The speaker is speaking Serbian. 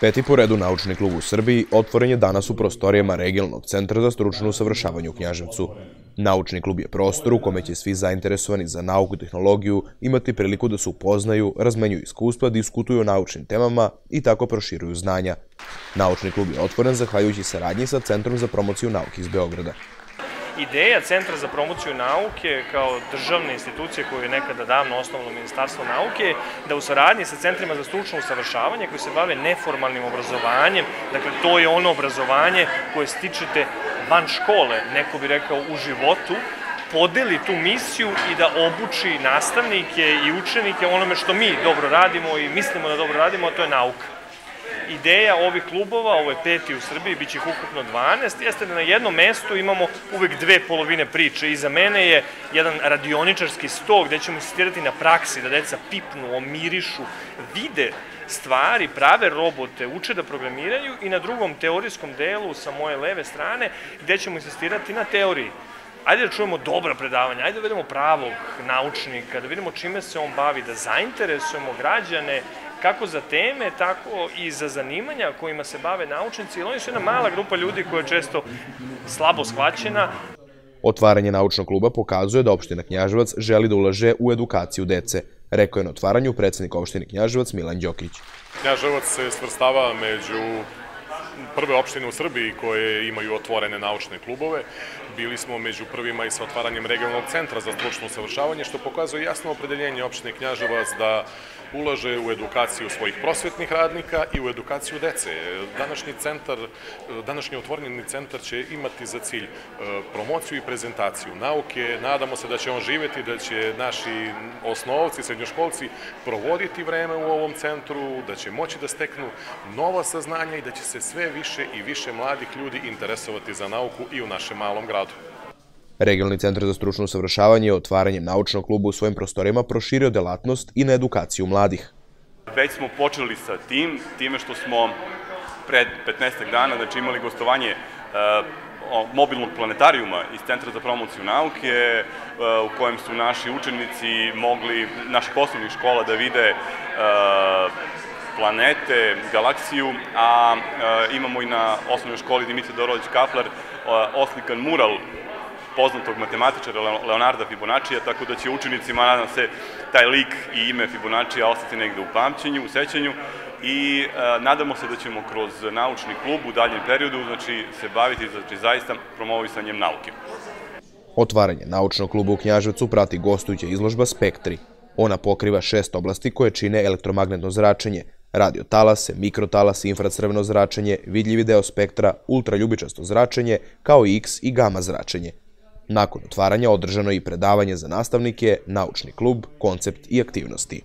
Peti po redu naučni klub u Srbiji otvoren je danas u prostorijama Regionalnog centra za stručno usavršavanje u Knjaževcu. Naučni klub je prostor u kome će svi zainteresovani za nauku i tehnologiju imati priliku da se upoznaju, razmenjuju iskustva, diskutuju o naučnim temama i tako proširuju znanja. Naučni klub je otvoren zahvaljujući saradnji sa Centrom za promociju nauke iz Beograda. Ideja Centra za promociju nauke kao državne institucije koju je nekada davno osnovno Ministarstvo nauke da u saradnji sa centrima za stručno usavršavanje koji se bave neformalnim obrazovanjem, dakle to je ono obrazovanje koje stičete van škole, neko bi rekao u životu, podeli tu misiju i da obuči nastavnike i učenike onome što mi dobro radimo i mislimo da dobro radimo, a to je nauka ideja ovih klubova, ovo je peti u Srbiji, bit će ih ukupno 12, jeste da na jednom mestu imamo uvek dve polovine priče. Iza mene je jedan radioničarski sto gde ćemo insistirati na praksi, da deca pipnu, omirišu, vide stvari, prave robote, uče da programiraju i na drugom teorijskom delu sa moje leve strane gde ćemo insistirati na teoriji ajde da čujemo dobra predavanja, ajde da vidimo pravog naučnika, da vidimo čime se on bavi, da zainteresujemo građane kako za teme, tako i za zanimanja kojima se bave naučnici, jer oni su jedna mala grupa ljudi koja je često slabo shvaćena. Otvaranje naučnog kluba pokazuje da opština Knjaževac želi da ulaže u edukaciju dece, rekao je na otvaranju predsednik opštine Knjaževac Milan Đokić. Knjaževac se svrstava među prve opštine u Srbiji koje imaju otvorene naučne klubove. Bili smo među prvima i sa otvaranjem regionalnog centra za stručno usavršavanje, što pokazuje jasno opredeljenje opštine Knjaževac da ulaže u edukaciju svojih prosvetnih radnika i u edukaciju dece. Današnji centar, današnji otvoreni centar će imati za cilj e, promociju i prezentaciju nauke. Nadamo se da će on živeti, da će naši osnovci, srednjoškolci provoditi vreme u ovom centru, da će moći da steknu nova saznanja i da će se sve više i više mladih ljudi interesovati za nauku i u našem malom gradu. Regionalni centar za stručno usavršavanje je otvaranjem naučnog kluba u svojim prostorima proširio delatnost i na edukaciju mladih. Već smo počeli sa tim, time što smo pred 15 dana znači, imali gostovanje e, mobilnog planetarijuma iz Centra za promociju nauke, e, u kojem su naši učenici mogli, naših osnovnih škola da vide e, planete, galaksiju, a imamo i na osnovnoj školi Dimitrij Dorolić Kaflar oslikan mural poznatog matematičara Leonarda Fibonaccija, tako da će učenicima, nadam se, taj lik i ime Fibonaccija ostati negde u pamćenju, u sećanju i e, nadamo se da ćemo kroz naučni klub u daljem periodu znači, se baviti znači, zaista promovisanjem nauke. Otvaranje naučnog kluba u Knjaževcu prati gostujuća izložba Spektri. Ona pokriva šest oblasti koje čine elektromagnetno zračenje, radiotalase, mikrotalase, infracrveno zračenje, vidljivi deo spektra, ultraljubičasto zračenje, kao i X i gama zračenje – Nakon otvaranja održano je i predavanje za nastavnike, naučni klub, koncept i aktivnosti.